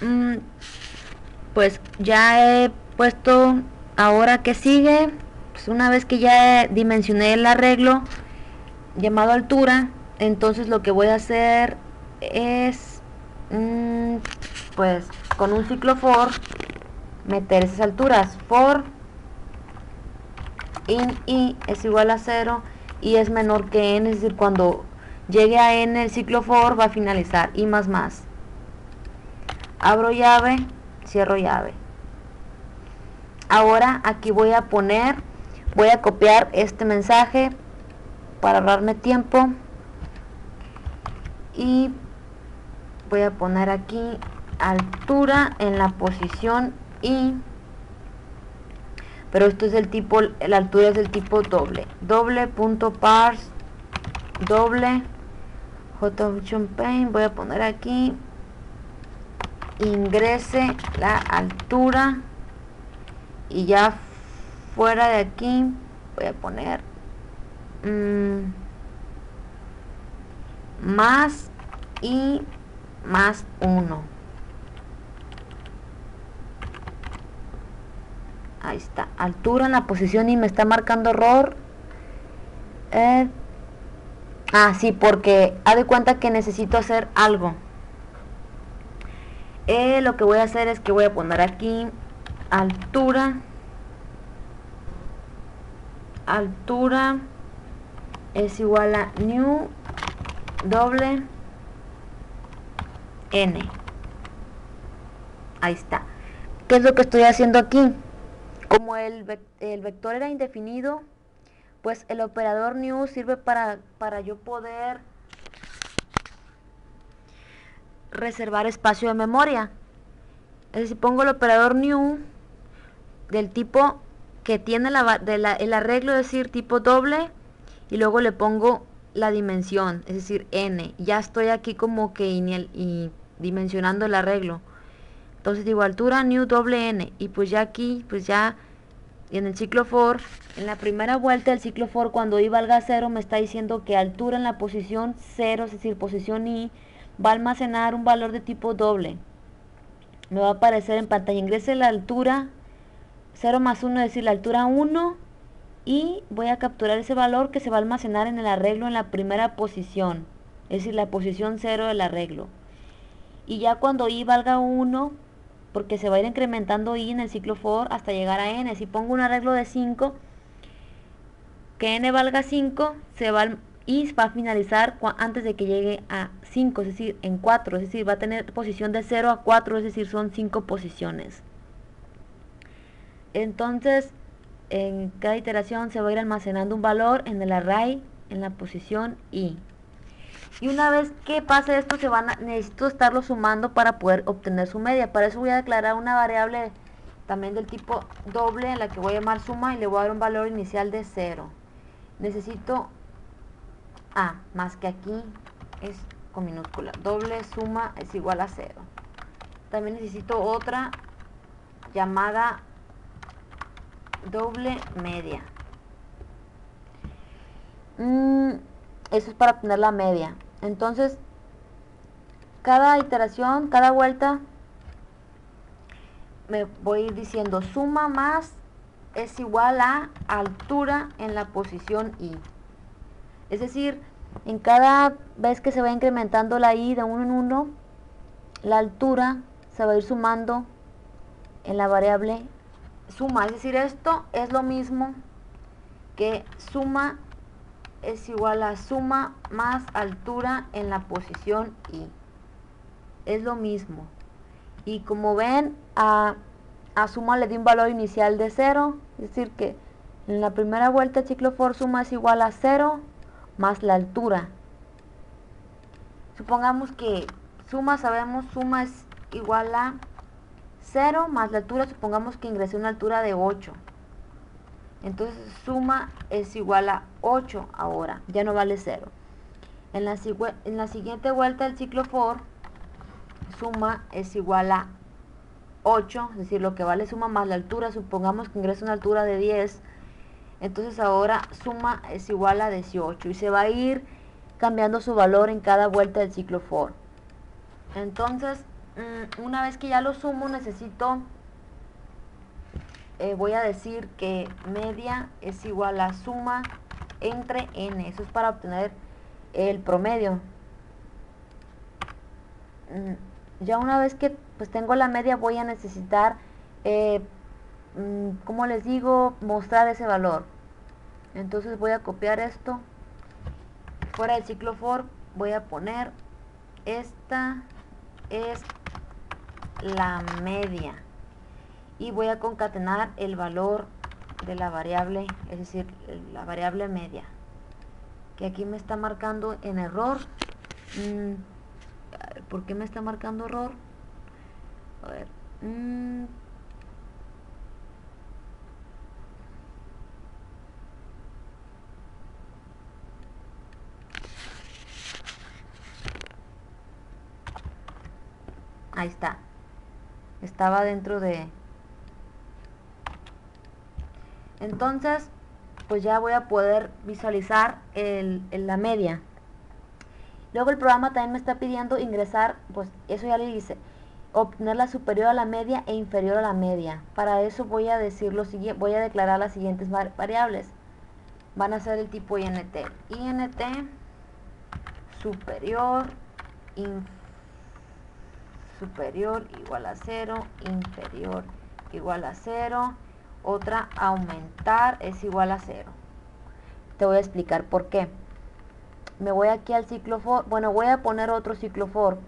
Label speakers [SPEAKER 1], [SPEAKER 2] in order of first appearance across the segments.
[SPEAKER 1] mm, pues ya he puesto ahora que sigue pues una vez que ya dimensioné el arreglo llamado altura entonces lo que voy a hacer es mm, pues con un ciclo for meter esas alturas. For in i es igual a 0 y es menor que n es decir cuando llegue a n el ciclo for va a finalizar i más más abro llave cierro llave. Ahora aquí voy a poner voy a copiar este mensaje para ahorrarme tiempo. Y voy a poner aquí altura en la posición y pero esto es el tipo la altura es del tipo doble. Doble punto parse doble. J champagne voy a poner aquí ingrese la altura y ya fuera de aquí voy a poner mmm, más y más 1 ahí está altura en la posición y me está marcando error. Eh, ah sí porque ha de cuenta que necesito hacer algo eh, lo que voy a hacer es que voy a poner aquí altura altura es igual a new doble n ahí está ¿qué es lo que estoy haciendo aquí? como el, el vector era indefinido pues el operador new sirve para, para yo poder reservar espacio de memoria. Es decir, pongo el operador new del tipo que tiene la, de la, el arreglo, es decir, tipo doble, y luego le pongo la dimensión, es decir, n. Ya estoy aquí como que y dimensionando el arreglo. Entonces digo altura new doble n, y pues ya aquí, pues ya en el ciclo for, en la primera vuelta del ciclo for, cuando i valga 0, me está diciendo que altura en la posición 0, es decir, posición i, va a almacenar un valor de tipo doble. Me va a aparecer en pantalla, ingrese la altura 0 más 1, es decir, la altura 1 y voy a capturar ese valor que se va a almacenar en el arreglo en la primera posición, es decir, la posición 0 del arreglo. Y ya cuando i valga 1, porque se va a ir incrementando i en el ciclo for hasta llegar a n, si pongo un arreglo de 5, que n valga 5, se va y va a finalizar antes de que llegue a 5, es decir, en 4, es decir, va a tener posición de 0 a 4, es decir, son 5 posiciones. Entonces, en cada iteración se va a ir almacenando un valor en el array en la posición i. Y una vez que pase esto, se van a, necesito estarlo sumando para poder obtener su media. Para eso voy a declarar una variable también del tipo doble en la que voy a llamar suma y le voy a dar un valor inicial de 0. Necesito a más que aquí es con minúscula. Doble suma es igual a 0. También necesito otra llamada doble media. Mm, eso es para obtener la media. Entonces, cada iteración, cada vuelta, me voy diciendo suma más es igual a altura en la posición i. Es decir, en cada vez que se va incrementando la i de uno en uno, la altura se va a ir sumando en la variable suma. Es decir, esto es lo mismo que suma es igual a suma más altura en la posición i. Es lo mismo. Y como ven, a, a suma le di un valor inicial de 0. Es decir, que en la primera vuelta el ciclo for suma es igual a 0 más la altura. Supongamos que suma, sabemos, suma es igual a 0 más la altura, supongamos que ingresé una altura de 8. Entonces suma es igual a 8 ahora, ya no vale 0. En la, en la siguiente vuelta del ciclo for, suma es igual a 8, es decir, lo que vale suma más la altura, supongamos que ingresa una altura de 10, entonces ahora suma es igual a 18 y se va a ir cambiando su valor en cada vuelta del ciclo for. Entonces, mm, una vez que ya lo sumo necesito eh, voy a decir que media es igual a suma entre n eso es para obtener el promedio mm, ya una vez que pues tengo la media voy a necesitar eh, como les digo mostrar ese valor. Entonces voy a copiar esto. Fuera del ciclo for voy a poner esta es la media. Y voy a concatenar el valor de la variable es decir la variable media que aquí me está marcando en error. Mm, ¿por qué me está marcando error? ver Está. Estaba dentro de... Entonces, pues ya voy a poder visualizar el, la media. Luego el programa también me está pidiendo ingresar, pues eso ya le hice, obtener la superior a la media e inferior a la media. Para eso voy a decir lo siguiente, voy a declarar las siguientes variables. Van a ser el tipo INT. INT superior, inferior superior igual a 0, inferior igual a 0, otra aumentar es igual a 0. Te voy a explicar por qué. Me voy aquí al ciclo for, bueno voy a poner otro ciclo for.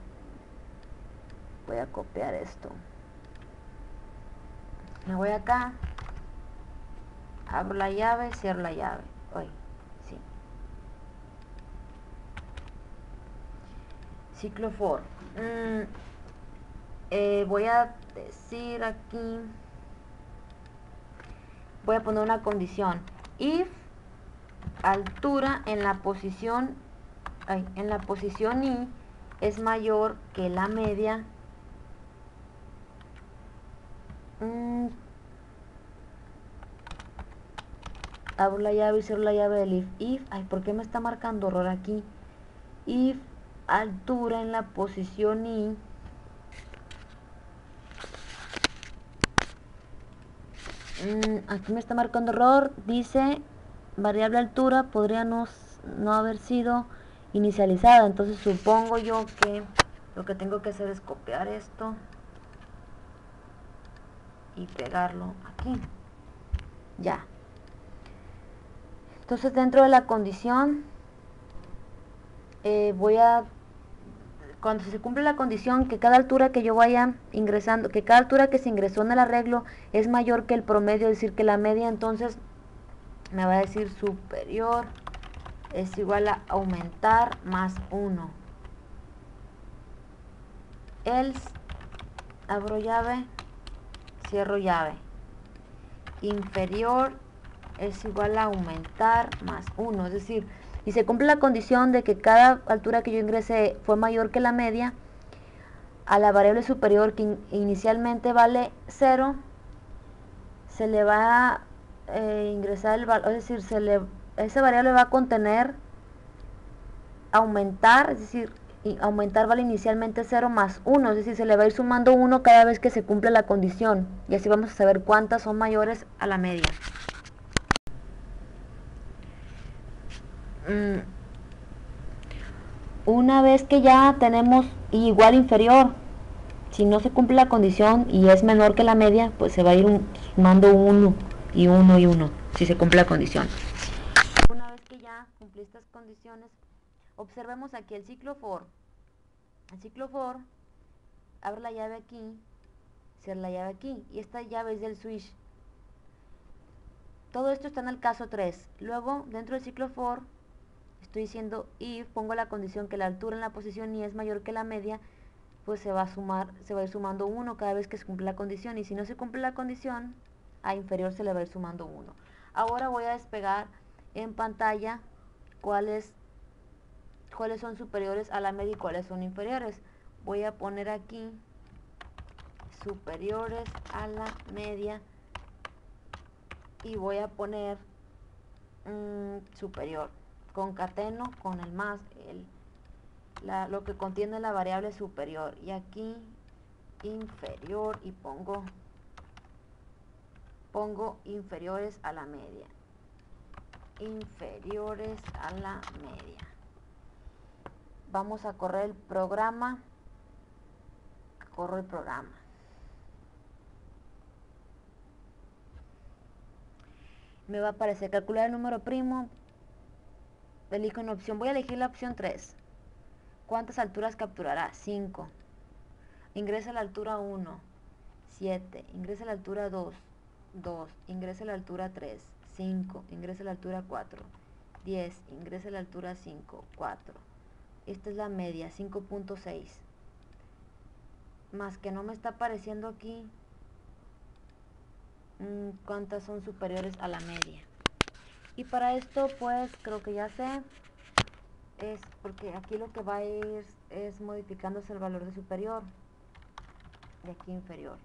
[SPEAKER 1] Voy a copiar esto. Me voy acá, abro la llave, cierro la llave. Hoy, sí. Ciclo for. Mm, eh, voy a decir aquí voy a poner una condición. If altura en la posición en la posición i es mayor que la media mm, abro la llave y cierro la llave del if. If ay ¿por qué me está marcando error aquí if altura en la posición i Mm, aquí me está marcando error. Dice variable altura podría no, no haber sido inicializada. Entonces supongo yo que lo que tengo que hacer es copiar esto y pegarlo aquí. Ya. Entonces dentro de la condición eh, voy a cuando se cumple la condición que cada altura que yo vaya ingresando, que cada altura que se ingresó en el arreglo es mayor que el promedio, es decir, que la media, entonces me va a decir superior es igual a aumentar más 1. Else, abro llave, cierro llave. Inferior es igual a aumentar más 1, es decir, y se cumple la condición de que cada altura que yo ingresé fue mayor que la media, a la variable superior que inicialmente vale 0, se le va a eh, ingresar el valor, es decir, se le, esa variable va a contener aumentar, es decir, aumentar vale inicialmente 0 más 1, es decir, se le va a ir sumando 1 cada vez que se cumple la condición, y así vamos a saber cuántas son mayores a la media. Una vez que ya tenemos igual inferior, si no se cumple la condición y es menor que la media, pues se va a ir sumando 1 y 1 y 1, si se cumple la condición. Una vez que ya cumplí estas condiciones, observemos aquí el ciclo for. El ciclo for, abre la llave aquí, cierra la llave aquí, y esta llave es del switch. Todo esto está en el caso 3. Luego, dentro del ciclo for, estoy diciendo if, pongo la condición que la altura en la posición y es mayor que la media, pues se va a sumar, se va a ir sumando 1 cada vez que se cumple la condición. Y si no se cumple la condición, a inferior se le va a ir sumando 1. Ahora voy a despegar en pantalla cuáles, cuáles son superiores a la media y cuáles son inferiores. Voy a poner aquí superiores a la media y voy a poner mm, superior concateno con el más, el, lo que contiene la variable superior. Y aquí inferior y pongo pongo inferiores a la media. Inferiores a la media. Vamos a correr el programa. Corro el programa. Me va a aparecer. Calcular el número primo elijo una opción. Voy a elegir la opción 3 ¿cuántas alturas capturará? 5 ingresa a la altura 1 7 ingresa a la altura 2 2 ingresa a la altura 3 5 ingresa a la altura 4 10 ingresa a la altura 5 4 esta es la media 5.6 más que no me está apareciendo aquí mm, cuántas son superiores a la media y para esto pues creo que ya sé es porque aquí lo que va a ir es modificándose el valor de superior de aquí inferior.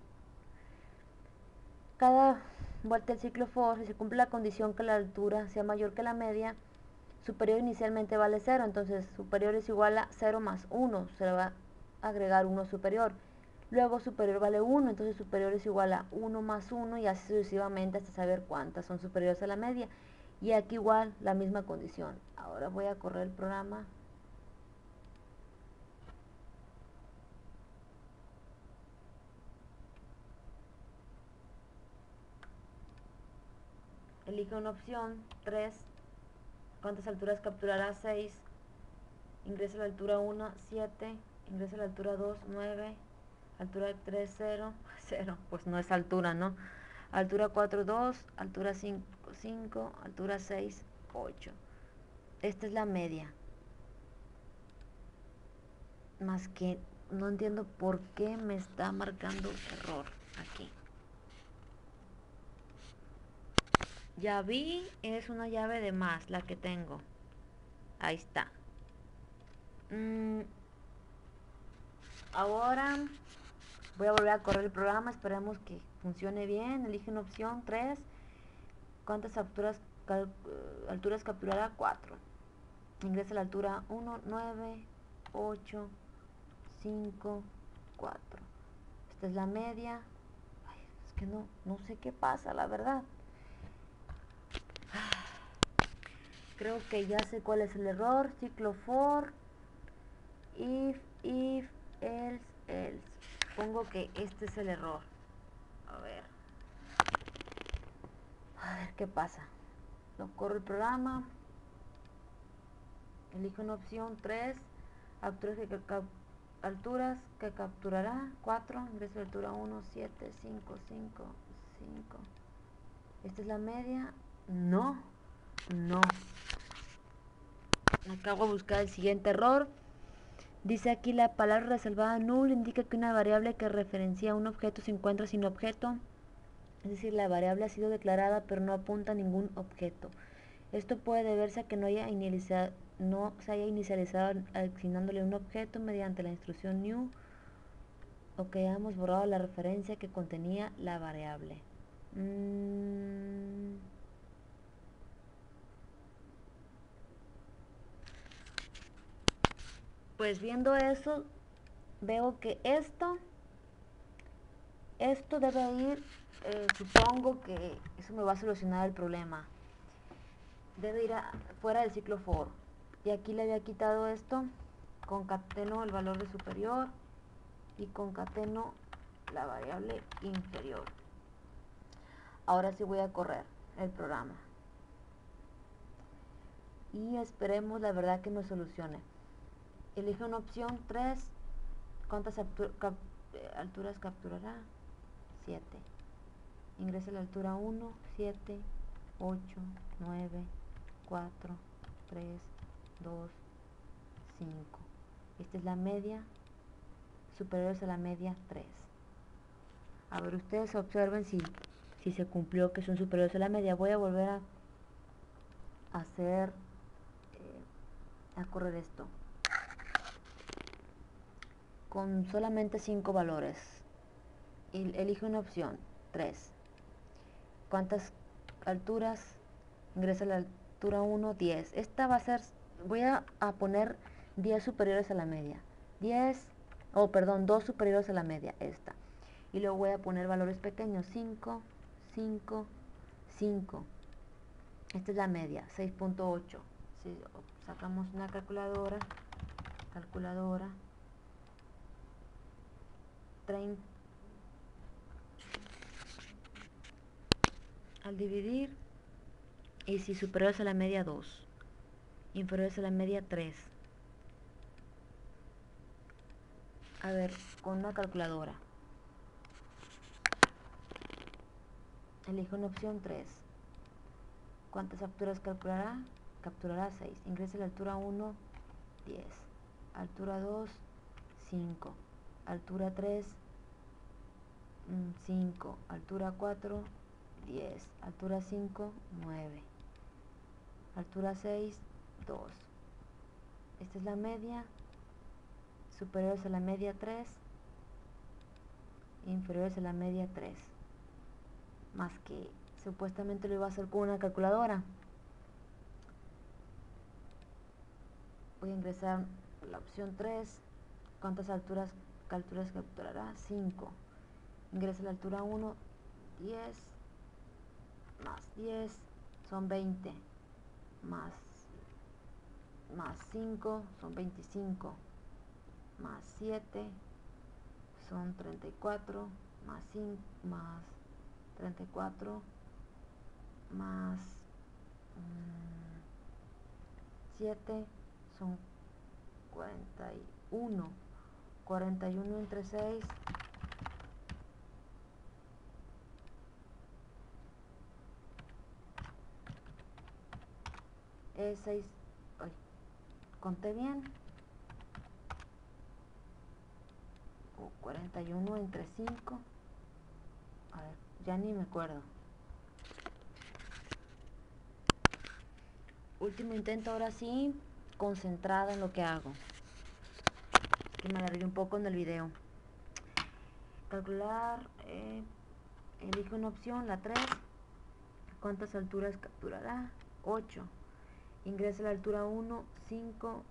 [SPEAKER 1] Cada vuelta del ciclo for si se cumple la condición que la altura sea mayor que la media superior inicialmente vale 0 entonces superior es igual a 0 más 1 se le va a agregar 1 superior. Luego superior vale 1 entonces superior es igual a 1 más 1 y así sucesivamente hasta saber cuántas son superiores a la media y aquí igual la misma condición. Ahora voy a correr el programa. Elige una opción 3 cuántas alturas capturará 6 ingresa la altura 1 7 ingresa la altura 2 9 altura 3 0 0 pues no es altura no altura 4 2 altura 5 5, altura 6, 8. Esta es la media. Más que no entiendo por qué me está marcando error aquí. Ya vi, es una llave de más la que tengo. Ahí está. Mm, ahora voy a volver a correr el programa. Esperemos que funcione bien. Elige una opción 3 ¿Cuántas alturas, alturas capturará? 4. Ingresa la altura 1, 9, 8, 5, 4. Esta es la media. Ay, es que no, no sé qué pasa, la verdad. Creo que ya sé cuál es el error. Ciclo for. If, if, else, else. Pongo que este es el error. A ver. A ver qué pasa. Lo corro el programa. Elijo una opción 3. Alturas que, alturas que capturará 4. Ingreso de altura 1, 7, 5, 5, 5. Esta es la media. No. No. Acabo de buscar el siguiente error. Dice aquí la palabra reservada null indica que una variable que referencia a un objeto se encuentra sin objeto es decir, la variable ha sido declarada pero no apunta a ningún objeto. Esto puede deberse a que no, haya no se haya inicializado asignándole un objeto mediante la instrucción new o que hayamos borrado la referencia que contenía la variable. Mm. Pues viendo eso, veo que esto, esto debe ir eh, supongo que eso me va a solucionar el problema. Debe ir fuera del ciclo for. Y aquí le había quitado esto, concateno el valor de superior y concateno la variable inferior. Ahora sí voy a correr el programa. Y esperemos la verdad que me solucione. Elige una opción 3. ¿Cuántas eh, alturas capturará? 7 ingresa a la altura 1, 7, 8, 9, 4, 3, 2, 5. Esta es la media, superiores a la media 3. A ver, ustedes observen si, si se cumplió que son superiores a la media. Voy a volver a hacer, eh, a correr esto. Con solamente 5 valores. Elige una opción, 3 cuántas alturas ingresa a la altura 1 10 esta va a ser voy a, poner 10 superiores a la media 10 oh perdón, dos superiores a la media, esta. Y luego voy a poner valores pequeños, 5, 5, 5. Esta es la media, 6.8. Si sacamos una calculadora, calculadora, 30. Al dividir, y si superiores a la media 2, inferiores a la media 3. A ver, con una calculadora. Elijo una opción 3. ¿Cuántas alturas calculará? Capturará 6. Ingrese la altura 1, 10. Altura 2, 5. Altura 3, 5. Mm, Altura 4, 10. Altura 5, 9. Altura 6, 2. Esta es la media. Superiores a la media 3. Inferiores a la media 3. Más que supuestamente lo iba a hacer con una calculadora. Voy a ingresar la opción 3. ¿Cuántas alturas, capturará? 5. Ingresa la altura 1, 10 más 10 son 20 más más 5 son 25 más 7 son 34 más 5 más 34 más 7 mm, son 41 41 entre 6 es 6 ay, conté bien. 41 entre 5 a ver ya ni me acuerdo. Último intento ahora sí concentrada en lo que hago. Que me alargué un poco en el video. Calcular eh, una opción la 3 cuántas alturas capturará 8 ingresa la altura 1 5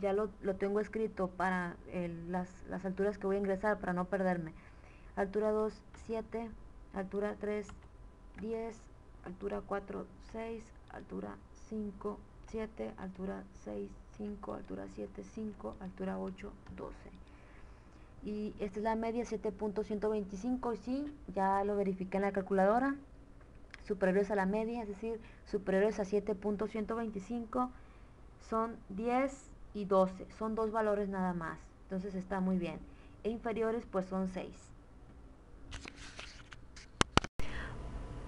[SPEAKER 1] ya lo, tengo escrito para las, las alturas que voy a ingresar para no perderme. Altura 2 7 altura 3 10 altura 4 6 altura 5 7 altura 6 5 altura 7 5 altura 8 12 y esta es la media 7.125 y sí, ya lo verifiqué en la calculadora superiores a la media, es decir, superiores a 7.125 son 10 y 12, son dos valores nada más, entonces está muy bien. E inferiores pues son 6.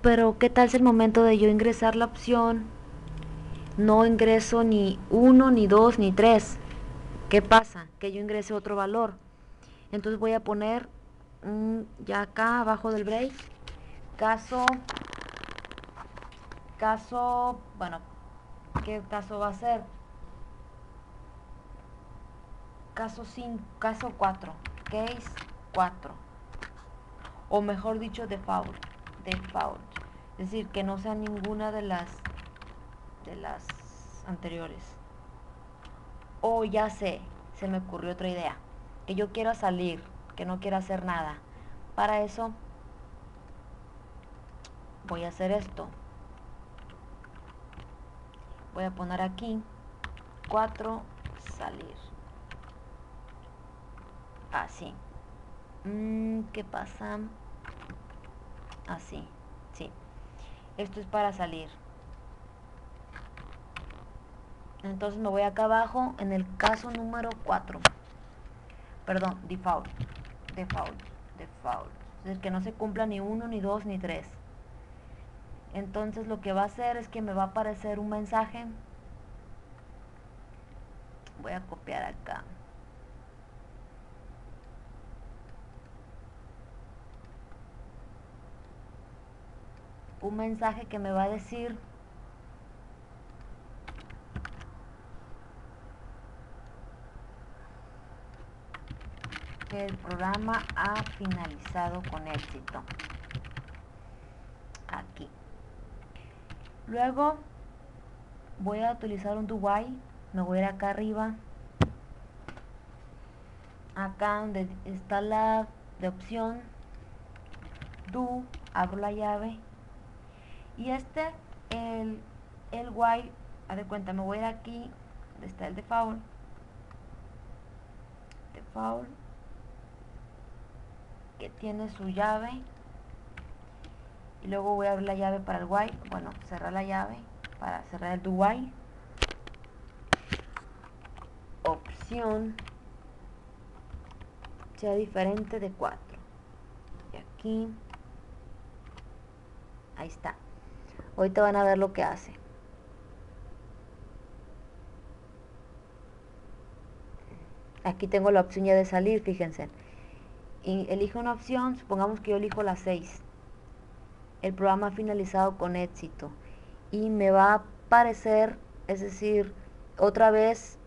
[SPEAKER 1] Pero ¿qué tal es el momento de yo ingresar la opción? No ingreso ni 1, ni 2, ni 3. ¿Qué pasa? Que yo ingrese otro valor. Entonces voy a poner ya acá abajo del break caso caso, bueno, ¿qué caso va a ser? Caso 5, caso 4, case 4. O mejor dicho, default, default. Es decir, que no sea ninguna de las de las anteriores. O ya sé, se me ocurrió otra idea, que yo quiero salir, que no quiero hacer nada. Para eso voy a hacer esto voy a poner aquí. 4 salir. Así. Mm, ¿qué pasa? así sí. Esto es para salir. Entonces me voy acá abajo en el caso número 4 perdón, default. Default, default. Es que no se cumpla ni uno, ni dos, ni tres entonces lo que va a hacer es que me va a aparecer un mensaje. Voy a copiar acá. Un mensaje que me va a decir que el programa ha finalizado con éxito aquí Luego voy a utilizar un while, me voy a ir acá arriba acá donde está la de opción do abro la llave y este el, el while haz de cuenta me voy a ir aquí donde está el default default que tiene su llave y luego voy a abrir la llave para el while bueno cerrar la llave para cerrar el do while opción sea diferente de 4 y aquí ahí está. Ahorita van a ver lo que hace. Aquí tengo la opción ya de salir fíjense. Y elijo una opción supongamos que yo elijo la 6 el programa ha finalizado con éxito. Y me va a aparecer es decir otra vez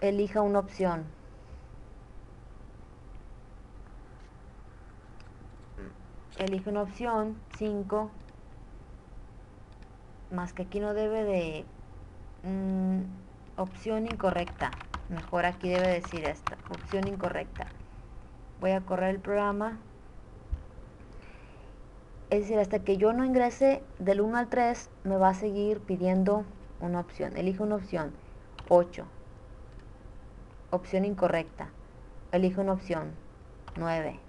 [SPEAKER 1] elija una opción. Elige una opción 5 más que aquí no debe de mm, opción incorrecta. Mejor aquí debe decir esta opción incorrecta. Voy a correr el programa es decir hasta que yo no ingrese del 1 al 3 me va a seguir pidiendo una opción elige una opción 8 opción incorrecta elige una opción 9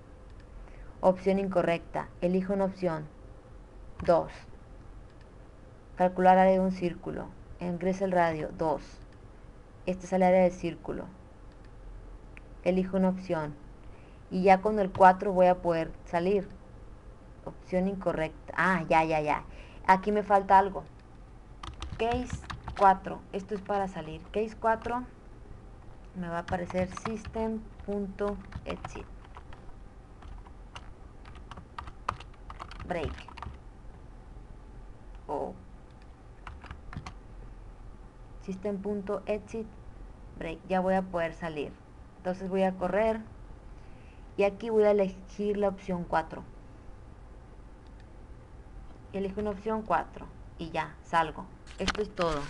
[SPEAKER 1] Opción incorrecta. Elijo una opción. 2. Calcular área de un círculo. Ingresa el radio. 2. Este es el área del círculo. Elijo una opción. Y ya con el 4 voy a poder salir. Opción incorrecta. Ah, ya, ya, ya. Aquí me falta algo. Case 4. Esto es para salir. Case 4 me va a aparecer system.exit. break o system.exit break ya voy a poder salir entonces voy a correr y aquí voy a elegir la opción 4 elijo una opción 4 y ya salgo. Esto es todo